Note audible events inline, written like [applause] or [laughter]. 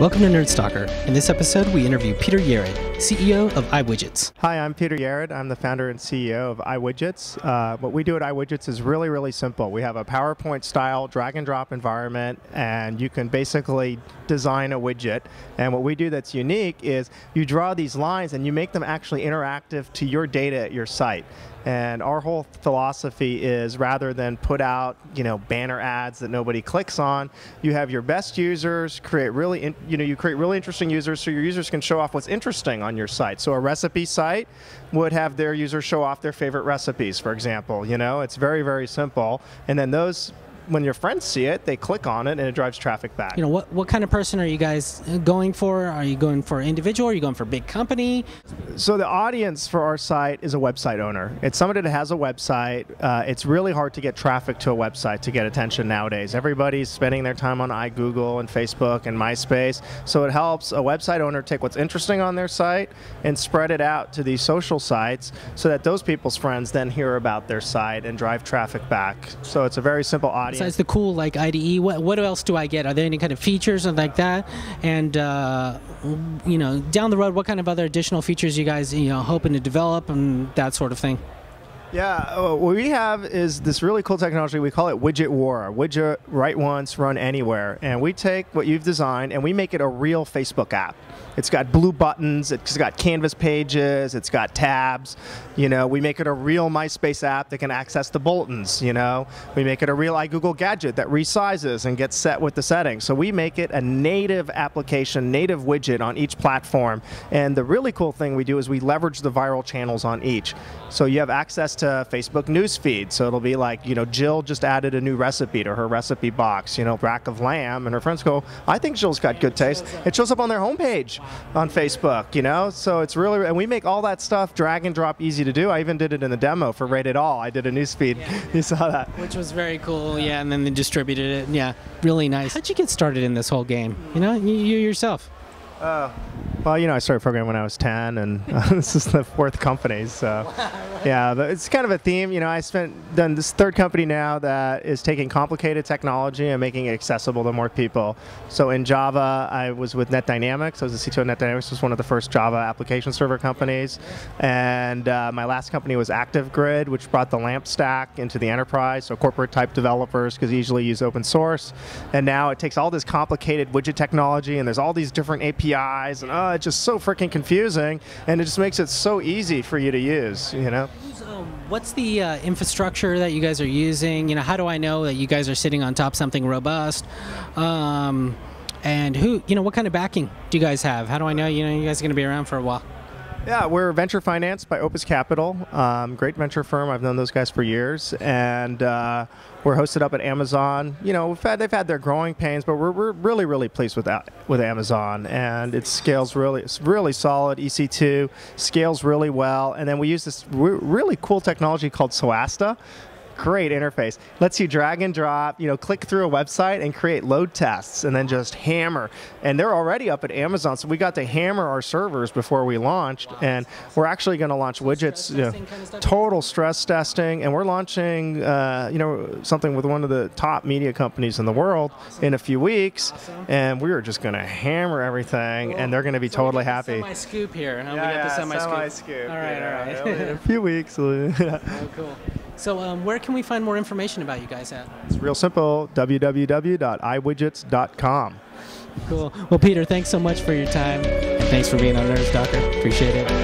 Welcome to Nerdstalker. In this episode, we interview Peter Yared, CEO of iWidgets. Hi, I'm Peter Yared. I'm the founder and CEO of iWidgets. Uh, what we do at iWidgets is really, really simple. We have a PowerPoint style drag and drop environment, and you can basically design a widget. And what we do that's unique is you draw these lines and you make them actually interactive to your data at your site. And our whole philosophy is rather than put out, you know, banner ads that nobody clicks on, you have your best users create really, in, you know, you create really interesting users so your users can show off what's interesting on your site. So a recipe site would have their users show off their favorite recipes, for example. You know, it's very, very simple. And then those when your friends see it, they click on it and it drives traffic back. You know, what, what kind of person are you guys going for? Are you going for individual? Are you going for big company? So the audience for our site is a website owner. It's somebody that has a website. Uh, it's really hard to get traffic to a website to get attention nowadays. Everybody's spending their time on iGoogle and Facebook and MySpace. So it helps a website owner take what's interesting on their site and spread it out to these social sites so that those people's friends then hear about their site and drive traffic back. So it's a very simple audience besides the cool like IDE, what, what else do I get? Are there any kind of features and like that? And uh, you know, down the road, what kind of other additional features you guys you know hoping to develop and that sort of thing? Yeah, uh, what we have is this really cool technology. We call it Widget War. Widget write once, run anywhere. And we take what you've designed and we make it a real Facebook app. It's got blue buttons, it's got canvas pages, it's got tabs. You know, we make it a real MySpace app that can access the bulletins, you know. We make it a real iGoogle gadget that resizes and gets set with the settings. So we make it a native application, native widget on each platform. And the really cool thing we do is we leverage the viral channels on each. So you have access to Facebook newsfeed. So it'll be like, you know, Jill just added a new recipe to her recipe box, you know, rack of lamb, and her friends go, I think Jill's got good taste. It shows up on their homepage on Facebook, you know? So it's really, and we make all that stuff drag and drop easy to do. I even did it in the demo for Rate It All. I did a newsfeed. Yeah. You saw that. Which was very cool, yeah, and then they distributed it. Yeah, really nice. How'd you get started in this whole game? You know, you, you yourself. Uh, well, you know, I started programming when I was 10, and uh, [laughs] this is the fourth company. So, [laughs] yeah, it's kind of a theme. You know, I spent done this third company now that is taking complicated technology and making it accessible to more people. So in Java, I was with NetDynamics. I was the CTO of NetDynamics. was one of the first Java application server companies, and uh, my last company was ActiveGrid, which brought the LAMP stack into the enterprise. So corporate type developers could easily use open source, and now it takes all this complicated widget technology, and there's all these different APIs, and oh, it's just so freaking confusing, and it just makes it so easy for you to use. You know. Um, what's the uh, infrastructure that you guys are using? You know, how do I know that you guys are sitting on top something robust? Um, and who, you know, what kind of backing do you guys have? How do I know, you know, you guys are going to be around for a while? Yeah, we're venture financed by Opus Capital, um, great venture firm. I've known those guys for years, and uh, we're hosted up at Amazon. You know, had, they've had their growing pains, but we're, we're really, really pleased with that, with Amazon, and it scales really, it's really solid. EC2 scales really well, and then we use this really cool technology called Soasta, great interface. Lets you drag and drop, you know, click through a website and create load tests and then just hammer. And they're already up at Amazon, so we got to hammer our servers before we launched. And we're actually going to launch widgets, you know, kind of total stress testing. And we're launching, uh, you know, something with one of the top media companies in the world awesome. in a few weeks. Awesome. And we are just going to hammer everything, cool. and they're going to be so totally happy. Semi scoop here. Yeah, we got yeah, the semi scoop. All right, yeah, all right. in a few weeks. [laughs] [laughs] oh, cool. So um, where can we find more information about you guys at? It's real simple, www.iwidgets.com. Cool. Well, Peter, thanks so much for your time. And thanks for being on Nerdstalker. Appreciate it.